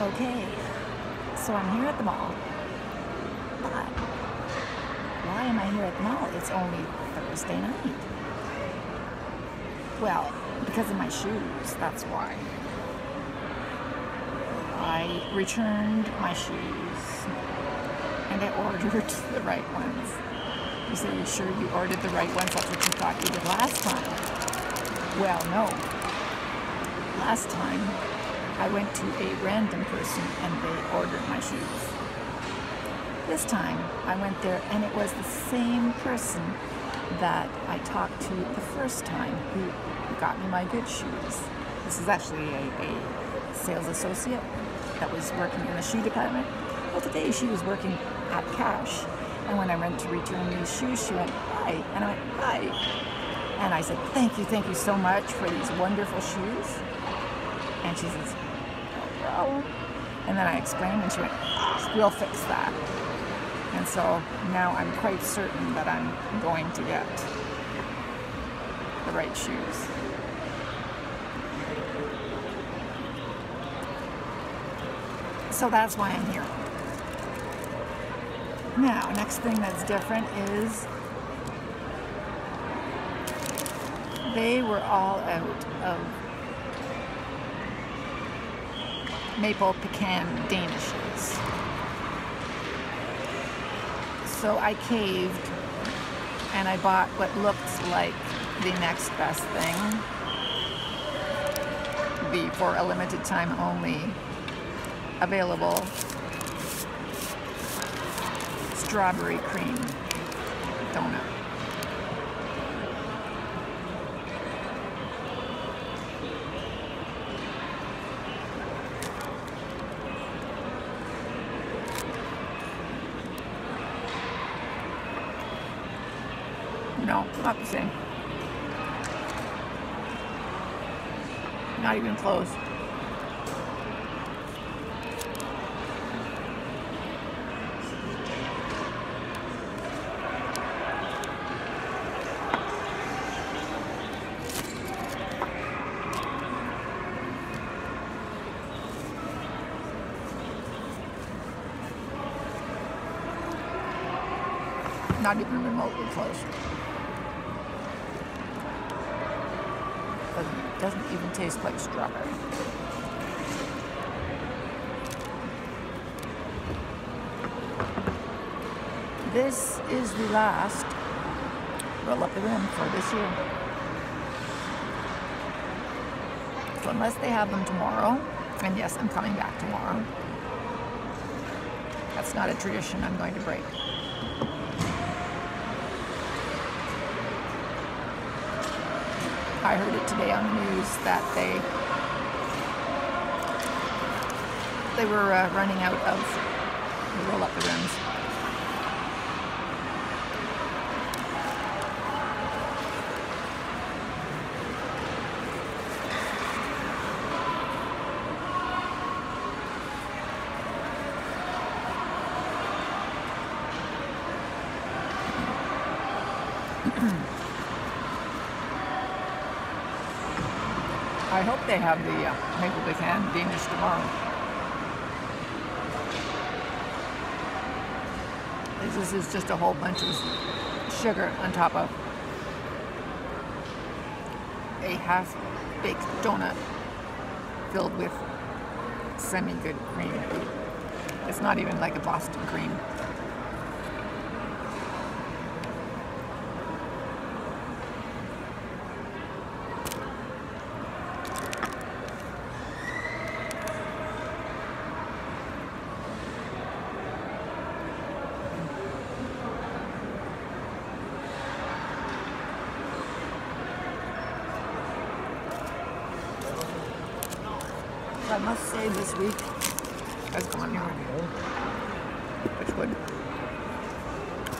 Okay, so I'm here at the mall, but why am I here at the mall? It's only Thursday night. Well, because of my shoes, that's why. I returned my shoes and I ordered the right ones. You say, you sure you ordered the right ones? That's what you thought you did last time. Well, no. Last time, I went to a random person and they ordered my shoes. This time, I went there and it was the same person that I talked to the first time who got me my good shoes. This is actually a, a sales associate that was working in the shoe department. Well, today she was working at cash. And when I went to return these shoes, she went, hi. And I went, hi. And I said, thank you, thank you so much for these wonderful shoes. And she says, And then I explained and she went, we'll fix that. And so now I'm quite certain that I'm going to get the right shoes. So that's why I'm here. Now, next thing that's different is they were all out of maple pecan danishes. So I caved and I bought what looked like the next best thing. Be for a limited time only available strawberry cream donut. No, not the same. Not even close. Not even remotely close. Doesn't, doesn't even taste like strawberry. This is the last roll up rim for this year. So unless they have them tomorrow, and yes, I'm coming back tomorrow. That's not a tradition I'm going to break. I heard it today on the news that they they were uh, running out of roll up the rims. I hope they have the uh, maple pecan Danish tomorrow. This is just a whole bunch of sugar on top of a half-baked donut filled with semi-good cream. It's not even like a Boston cream. Must say this week has gone here. Which would.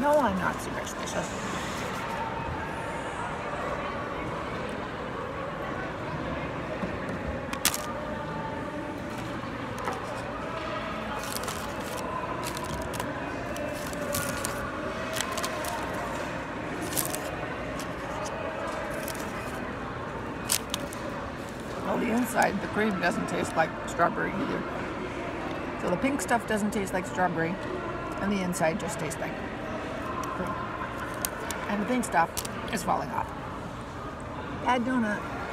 No, I'm not superstitious. The inside, the cream doesn't taste like strawberry either. So the pink stuff doesn't taste like strawberry, and the inside just tastes like cream. And the pink stuff is falling off. Bad donut.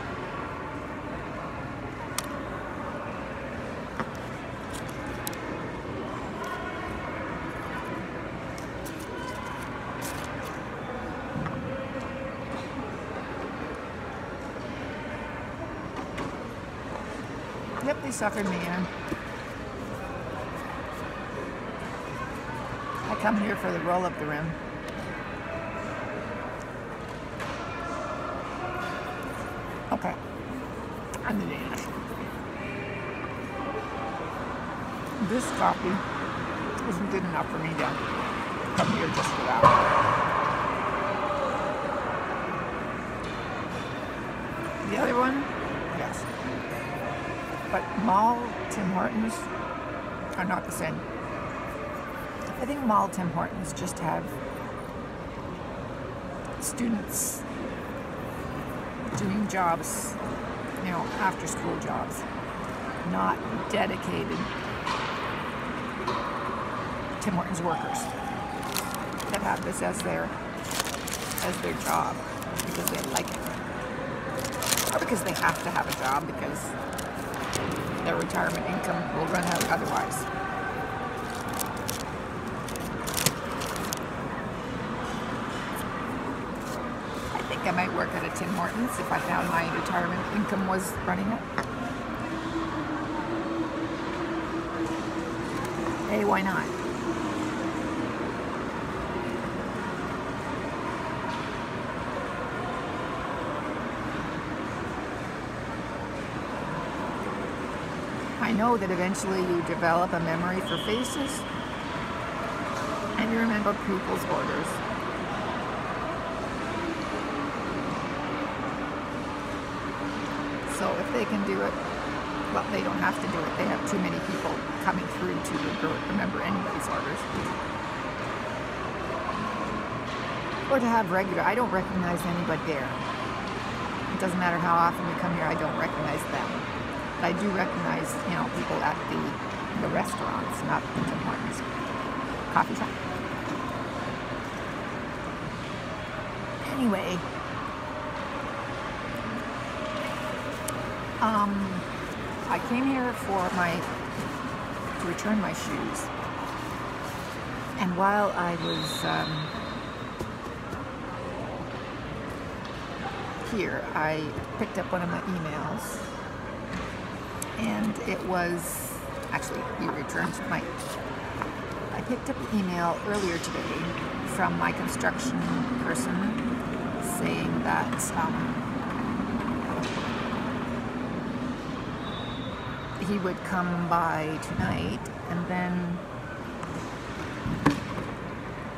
Yep, they suckered me in. I come here for the roll up the rim. Okay. I'm the Danish. This coffee isn't good enough for me to come here just for that. The other one, yes. But Mall Tim Hortons are not the same. I think Mall Tim Hortons just have students doing jobs, you know, after school jobs, not dedicated Tim Hortons workers that have this as their as their job because they like it. Or because they have to have a job because their retirement income will run out otherwise. I think I might work at a Tim Hortons if I found my retirement income was running out. Hey, why not? I know that eventually you develop a memory for faces and you remember people's orders. So if they can do it, well, they don't have to do it. They have too many people coming through to remember anybody's orders. Or to have regular, I don't recognize anybody there. It doesn't matter how often we come here, I don't recognize them. I do recognize, you know, people at the the restaurants, not the Tim Hortons coffee shop. Anyway, um, I came here for my to return my shoes, and while I was um, here, I picked up one of my emails and it was actually we returned my I picked up an email earlier today from my construction person saying that um, he would come by tonight and then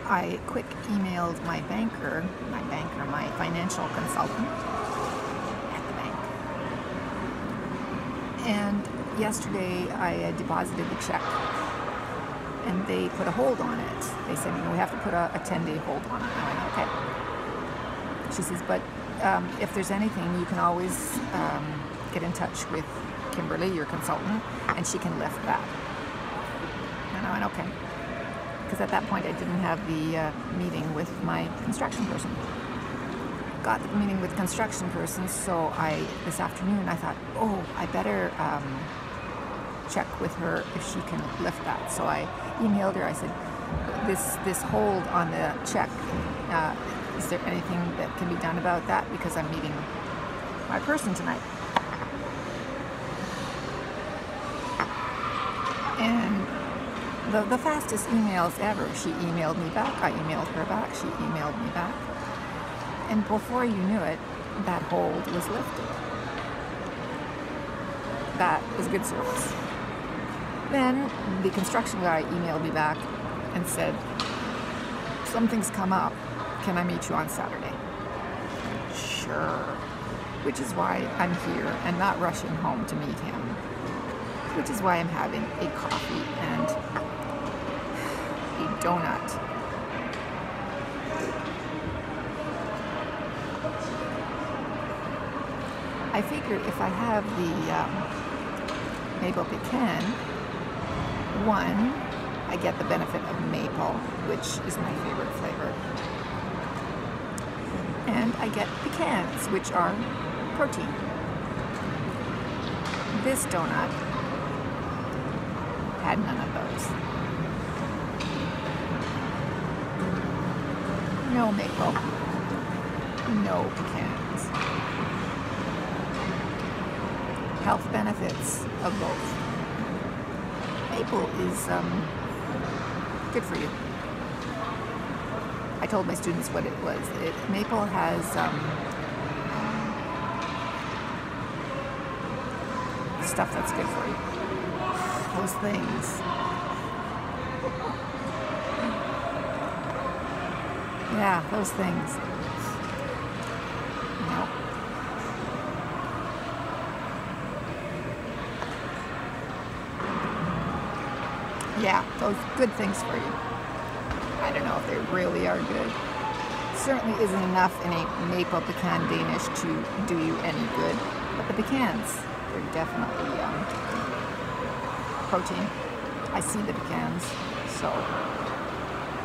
I quick emailed my banker, my banker, my financial consultant And yesterday I deposited the check and they put a hold on it. They said, you know, we have to put a, a 10 day hold on it. I went, okay. She says, but um, if there's anything, you can always um, get in touch with Kimberly, your consultant, and she can lift that. And I went, okay. Because at that point I didn't have the uh, meeting with my construction person got meeting with construction person, so I this afternoon I thought, oh, I better um, check with her if she can lift that. So I emailed her. I said, this this hold on the check. Uh, is there anything that can be done about that? Because I'm meeting my person tonight. And the, the fastest emails ever. She emailed me back. I emailed her back. She emailed me back. And before you knew it, that hold was lifted. That was good service. Then the construction guy emailed me back and said, Something's come up. Can I meet you on Saturday? Sure. Which is why I'm here and not rushing home to meet him. Which is why I'm having a coffee and a donut I figured if I have the um, Maple Pecan, One, I get the benefit of maple, which is my favorite flavor. And I get pecans, which are protein. This donut had none of those. No maple, no pecans. Health benefits of both. Maple is um, good for you. I told my students what it was. It, maple has um, stuff that's good for you. Those things. Yeah, those things. No. Yeah, those good things for you. I don't know if they really are good. Certainly isn't enough in a maple pecan Danish to do you any good. But the pecans, they're definitely um, protein. I see the pecans, so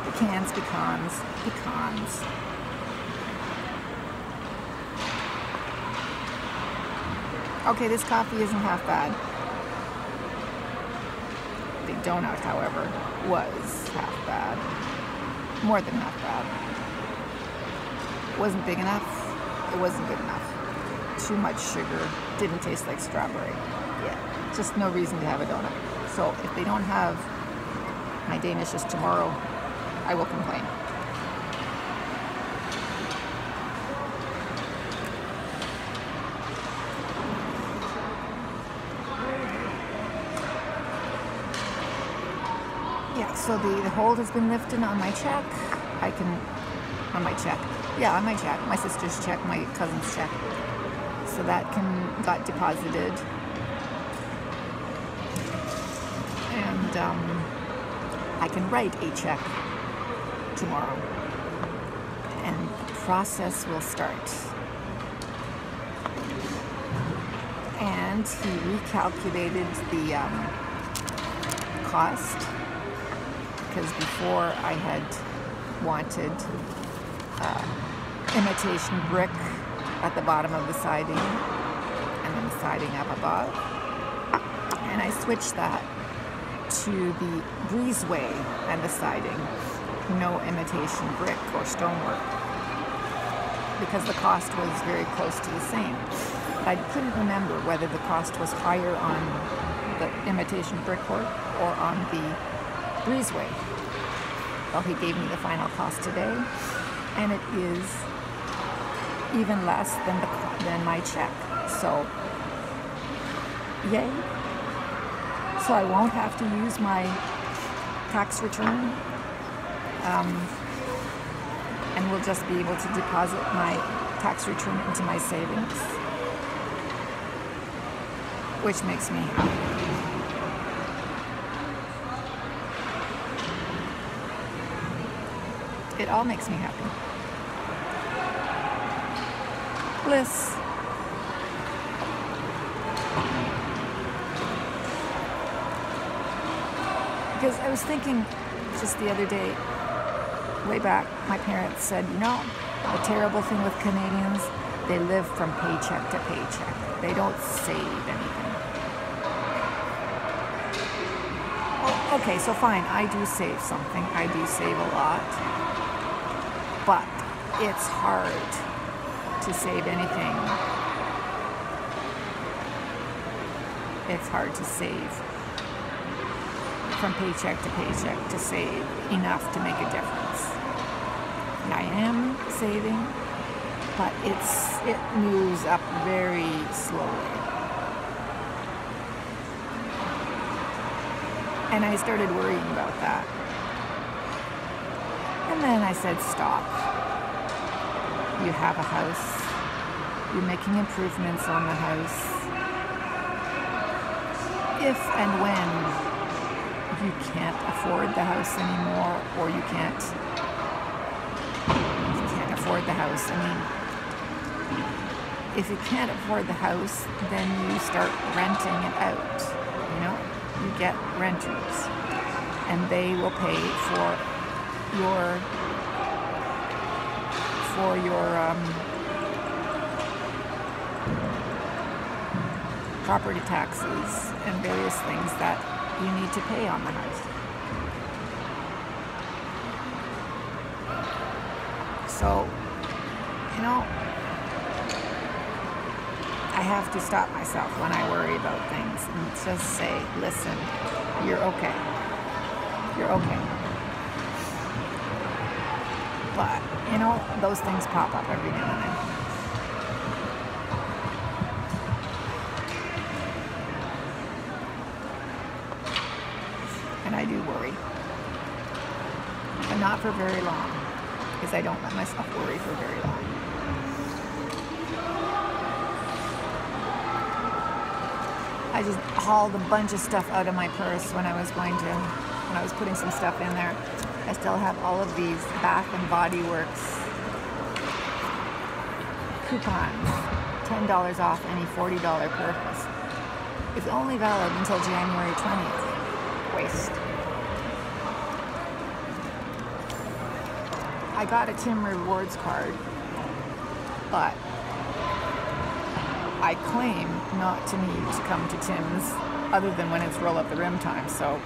pecans, pecans, pecans. Okay, this coffee isn't half bad. Donut, however, was half bad. More than half bad. Wasn't big enough. It wasn't good enough. Too much sugar. Didn't taste like strawberry. Yeah, just no reason to have a donut. So if they don't have my Danish is tomorrow, I will complain. Yeah, so the, the hold has been lifted on my check. I can, on my check. Yeah, on my check. My sister's check, my cousin's check. So that can, got deposited. And um, I can write a check tomorrow. And the process will start. And he recalculated the um, cost because before I had wanted uh, imitation brick at the bottom of the siding and then the siding up above. And I switched that to the breezeway and the siding, no imitation brick or stonework because the cost was very close to the same. I couldn't remember whether the cost was higher on the imitation brickwork or on the breezeway. Well, he gave me the final cost today, and it is even less than the than my check. So, yay! So I won't have to use my tax return, um, and will just be able to deposit my tax return into my savings, which makes me happy. It all makes me happy. Bliss. Because I was thinking just the other day, way back, my parents said, you know, the terrible thing with Canadians, they live from paycheck to paycheck. They don't save anything. Oh, okay, so fine, I do save something. I do save a lot but it's hard to save anything. It's hard to save from paycheck to paycheck to save enough to make a difference. And I am saving, but it's it moves up very slowly. And I started worrying about that. And then I said, stop. You have a house. You're making improvements on the house. If and when you can't afford the house anymore, or you can't, you can't afford the house, I mean, if you can't afford the house, then you start renting it out, you know? you get renters, and they will pay for your for your um, property taxes and various things that you need to pay on the house. So, you know, I have to stop myself when I worry about things and just say, listen, you're okay. You're okay. But, you know, those things pop up every now and then. And I do worry. But not for very long. Because I don't let myself worry for very long. I just hauled a bunch of stuff out of my purse when I was going to, when I was putting some stuff in there. I still have all of these Bath and Body Works coupons. $10 off any $40 purchase. It's only valid until January 20th. Waste. I got a Tim Rewards card, but I claim not to need to come to Tim's other than when it's roll up the rim time. So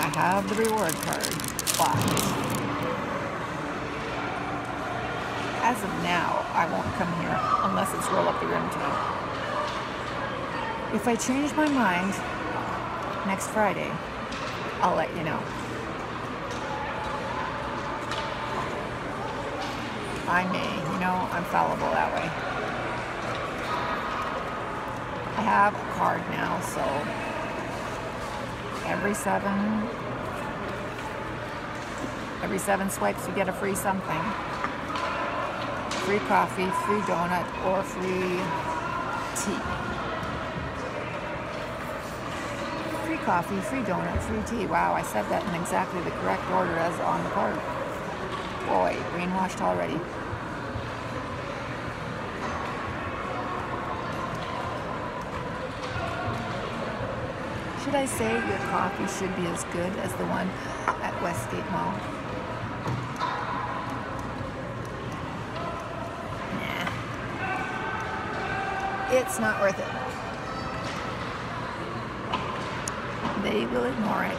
I have the reward card, but as of now, I won't come here unless it's roll up the rim time. If I change my mind next Friday, I'll let you know. I may, you know, I'm fallible that way. I have a card now, so every seven, every seven swipes you get a free something. Free coffee, free donut, or free tea. Free coffee, free donut, free tea. Wow, I said that in exactly the correct order as on the card. Boy, brainwashed already. Should I say your coffee should be as good as the one at Westgate Mall? Nah. It's not worth it. They will ignore it.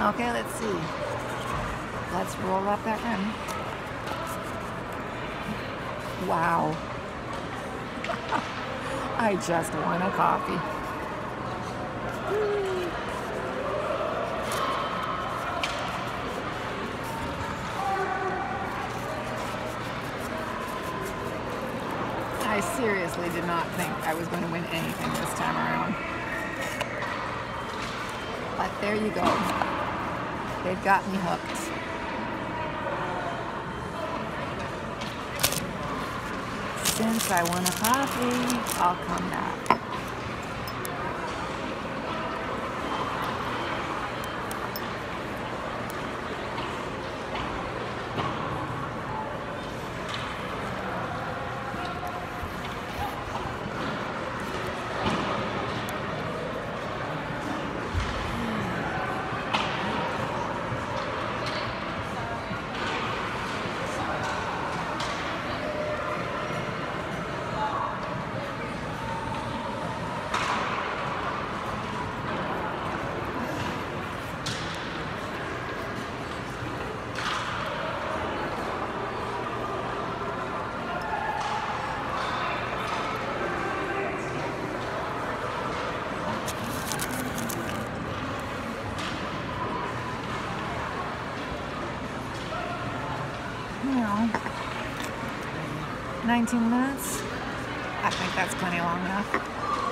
Okay, let's see. Let's roll up that rim. Wow. I just want a coffee. I seriously did not think I was going to win anything this time around. But there you go. They've got me hooked. Since I want a coffee, I'll come back. you know, 19 minutes. I think that's plenty long enough.